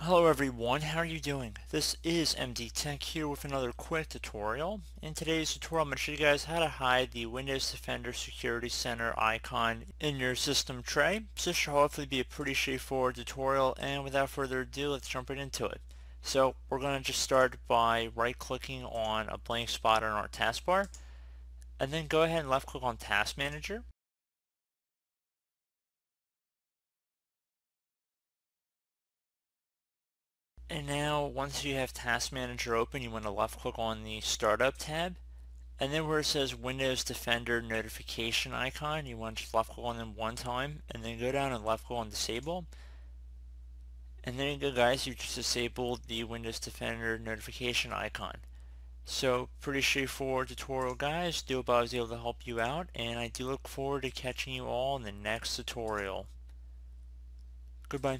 Hello everyone, how are you doing? This is MD Tech here with another quick tutorial. In today's tutorial I'm going to show you guys how to hide the Windows Defender Security Center icon in your system tray. So this should hopefully be a pretty straightforward tutorial and without further ado let's jump right into it. So we're going to just start by right clicking on a blank spot on our taskbar and then go ahead and left click on Task Manager And now once you have Task Manager open, you want to left click on the Startup tab. And then where it says Windows Defender notification icon, you want to just left click on them one time and then go down and left click on Disable. And there you go guys, you just disabled the Windows Defender notification icon. So pretty straightforward tutorial guys, do hope I was able to help you out and I do look forward to catching you all in the next tutorial. Goodbye.